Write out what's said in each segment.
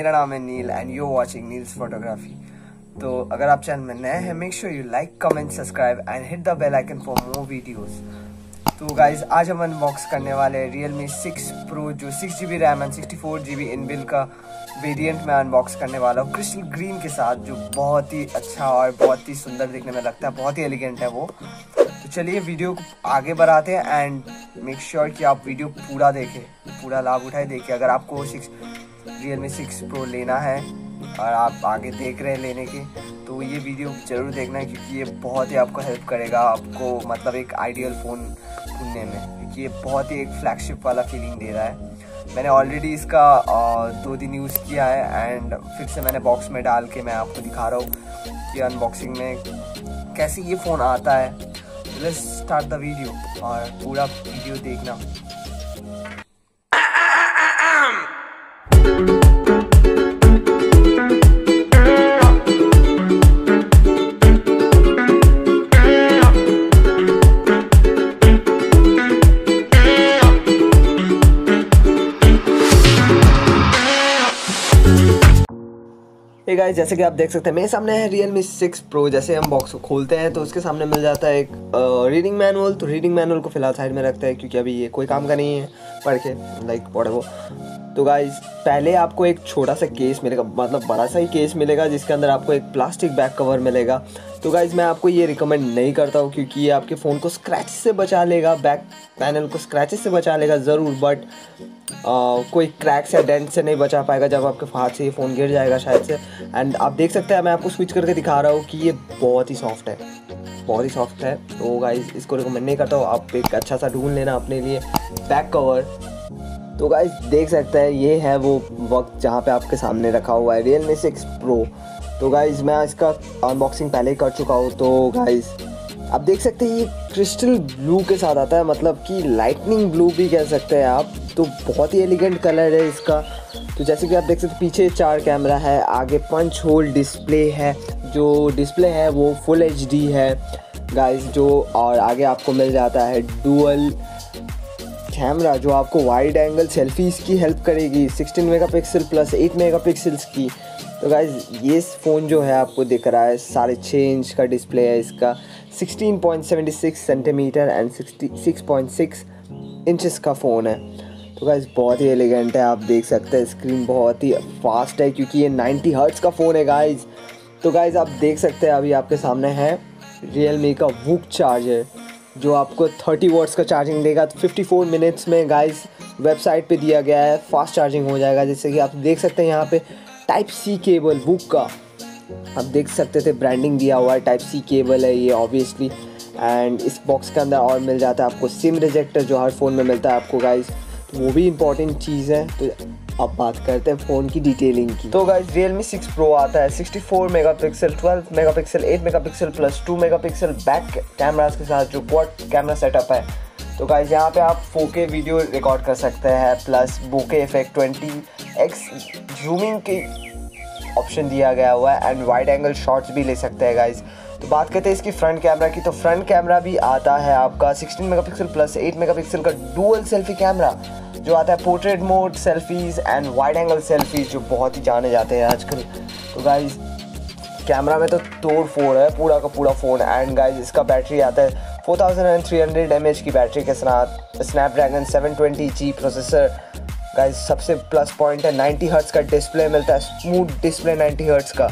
And you watching Neels photography तो अगर आप चैनल में नए हैं make sure you like comment subscribe and hit the bell icon for more videos तो गाइज़ आज हम अनबॉक्स करने वाले हैं रियल मी सिक्स प्रो जो six G B RAM and sixty four G B inbuilt का वेरिएंट में unbox करने वाला हूँ। क्रिस्टल ग्रीन के साथ, जो बहुत ही अच्छा और बहुत ही सुंदर दिखने में लगता है, बहुत ही एलिगेंट है वो। तो चलिए वीडियो को आगे बढ़ाते हैं एंड मेक श्योर कि आप वीडियो पूरा देखें, पूरा लाभ उठाए, देखिए, अगर आपको six Realme six pro लेना है और आप आगे देख रहे हैं लेने के तो ये वीडियो ज़रूर देखना है क्योंकि ये बहुत ही आपको हेल्प करेगा आपको मतलब एक आइडियल फ़ोन ढूँढने में, क्योंकि ये बहुत ही एक फ्लैगशिप वाला फीलिंग दे रहा है। मैंने ऑलरेडी इसका दो दिन यूज़ किया है एंड फिर से मैंने बॉक्स में डाल के मैं आपको दिखा रहा हूँ कि अनबॉक्सिंग में कैसे ये फ़ोन आता है। लेट्स स्टार्ट द वीडियो और पूरा वीडियो देखना। Hey गाइस जैसे कि आप देख सकते हैं, मेरे सामने है Realme 6 Pro जैसे हम बॉक्स को खोलते हैं तो उसके सामने मिल जाता है एक रीडिंग मैनुअल तो रीडिंग मैनुअल को फ़िलहाल साइड में रखते हैं, क्योंकि अभी ये कोई काम का नहीं है, पढ़ के लाइक पढ़े वो तो गाइज़ पहले आपको एक छोटा सा केस मिलेगा मतलब बड़ा सा ही केस मिलेगा, जिसके अंदर आपको एक प्लास्टिक बैक कवर मिलेगा। तो गाइज़ मैं आपको ये रिकमेंड नहीं करता हूँ क्योंकि ये आपके फ़ोन को स्क्रैच से बचा लेगा बैक पैनल को स्क्रैचेस से बचा लेगा ज़रूर बट कोई क्रैक्स या डेंट से नहीं बचा पाएगा जब आपके हाथ से ये फ़ोन गिर जाएगा शायद से। एंड आप देख सकते हैं, मैं आपको स्विच करके दिखा रहा हूँ कि ये बहुत ही सॉफ्ट है, बहुत ही सॉफ्ट है। तो गाइज़ इसको रिकमेंड नहीं करता हूँ, आप एक अच्छा सा ढूंढ लेना अपने लिए बैक कवर तो गाइज़ देख सकते हैं, ये है वो वक्त जहाँ पे आपके सामने रखा हुआ है रियल मी सिक्स प्रो तो गाइज़ मैं इसका अनबॉक्सिंग पहले ही कर चुका हूँ तो गाइज़ आप देख सकते हैं ये क्रिस्टल ब्लू के साथ आता है मतलब कि लाइटनिंग ब्लू भी कह सकते हैं आप। तो बहुत ही एलिगेंट कलर है इसका। तो जैसे कि आप देख सकते पीछे चार कैमरा है, आगे पंच होल डिस्प्ले है। जो डिस्प्ले है वो फुल एचडी है। गाइस जो और आगे आपको मिल जाता है डुअल कैमरा जो आपको वाइड एंगल सेल्फीज़ की हेल्प करेगी 16 मेगापिक्सल प्लस 8 मेगापिक्सल्स की। तो गाइज़ ये फ़ोन जो है आपको दिख रहा है, साढ़े छः इंच का डिस्प्ले है इसका। 16.76 सेंटीमीटर एंड 66.6 इंचेस का फ़ोन है। तो गाइज़ बहुत ही एलिगेंट है, आप देख सकते हैं स्क्रीन बहुत ही फास्ट है क्योंकि ये 90 हर्ट्स का फ़ोन है गाइज़ तो गाइज़ आप देख सकते हैं, अभी आपके सामने है रियल का वुक चार्जर जो आपको 30 वॉट्स का चार्जिंग देगा। तो 54 मिनट्स में गाइस वेबसाइट पे दिया गया है फास्ट चार्जिंग हो जाएगा। जैसे कि आप देख सकते हैं यहाँ पे टाइप सी केबल बुक का। आप देख सकते थे ब्रांडिंग दिया हुआ है टाइप सी केबल है ये ऑब्वियसली एंड इस बॉक्स के अंदर और मिल जाता है आपको सिम रिजेक्टर जो हर फ़ोन में मिलता है आपको गाइस तो वो भी इंपॉर्टेंट चीज़ है। तो अब बात करते हैं फ़ोन की डिटेलिंग की। तो गाइस Realme 6 Pro आता है sixty four 64 megapixel 12 megapixel 8 megapixel plus two mega pixel back cameras के साथ जो क्वाड कैमरा सेटअप है। तो गाइज़ यहाँ पे आप 4K वीडियो रिकॉर्ड कर सकते हैं plus bokeh effect 20x zooming के ऑप्शन दिया गया हुआ है एंड वाइड एंगल शॉट्स भी ले सकते हैं गाइज़ तो बात करते हैं इसकी फ्रंट कैमरा की तो फ्रंट कैमरा भी आता है आपका 16 मेगापिक्सल प्लस 8 मेगापिक्सल का डुअल सेल्फी कैमरा जो आता है portrait mode selfies and wide angle selfies जो बहुत ही जाने जाते हैं आजकल। तो गाइज़ कैमरा में तो तोड़ फोड़ है, पूरा का पूरा फ़ोन एंड गाइज़ इसका बैटरी आता है 4300 mAh की बैटरी के साथ। स्नैपड्रैगन 720G प्रोसेसर गाइज़ सबसे प्लस पॉइंट है 90 हर्ट्स का डिस्प्ले मिलता है स्मूथ डिस्प्ले 90 हर्ट्स का।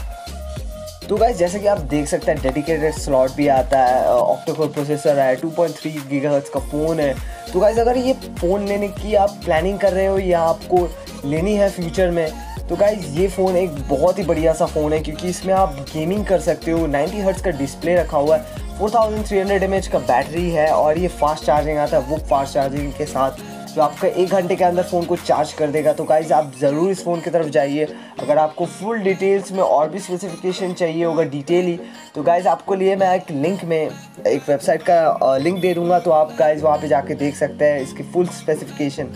तो गाइज़ जैसे कि आप देख सकते हैं डेडिकेटेड स्लॉट भी आता है ऑक्टोकोर प्रोसेसर है 2.3 गीगाहर्ट्ज का फ़ोन है। तो गाइज़ अगर ये फ़ोन लेने की आप प्लानिंग कर रहे हो या आपको लेनी है फ्यूचर में तो गाइज़ ये फ़ोन एक बहुत ही बढ़िया सा फ़ोन है क्योंकि इसमें आप गेमिंग कर सकते हो। 90 हर्ट्स का डिस्प्ले रखा हुआ है 4300 mAh का बैटरी है और ये फास्ट चार्जिंग आता है, वो फास्ट चार्जिंग के साथ। जो आपका एक घंटे के अंदर फ़ोन को चार्ज कर देगा। तो गाइज़ आप ज़रूर इस फ़ोन की तरफ़ जाइए। अगर आपको फुल डिटेल्स में और भी स्पेसिफिकेशन चाहिए होगा डिटेली तो गाइज़ आपको लिए मैं एक लिंक में एक वेबसाइट का लिंक दे दूँगा। तो आप गाइज़ वहाँ पे जाके देख सकते हैं इसकी फुल स्पेसिफिकेशन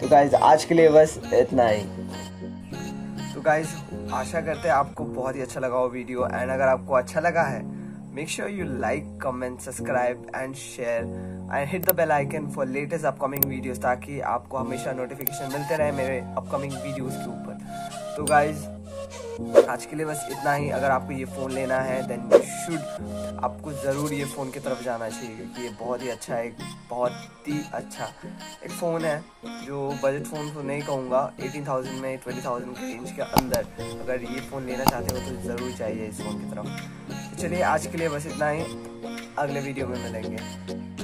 तो गाइज़ आज के लिए बस इतना ही। तो गाइज़ आशा करते हैं आपको बहुत ही अच्छा लगा वो वीडियो एंड अगर आपको अच्छा लगा है Make sure you like, comment, subscribe and share and hit the bell icon for latest upcoming videos ताकि आपको हमेशा नोटिफिकेशन मिलते रहे मेरे अपकमिंग वीडियोस के ऊपर। तो गाइज़ आज के लिए बस इतना ही। अगर आपको ये फ़ोन लेना है देन यू शुड आपको ज़रूर ये फ़ोन की तरफ़ जाना चाहिए क्योंकि ये बहुत ही अच्छा है बहुत ही अच्छा। एक फ़ोन है जो बजट फ़ोन तो नहीं कहूँगा एटीन थाउज़ेंड में ट्वेंटी थाउज़ेंड के रेंज के अंदर। अगर ये फ़ोन लेना चाहते हो तो ज़रूर चाहिए इस फ़ोन की तरफ़। चलिए आज के लिए बस इतना ही। अगले वीडियो में मिलेंगे।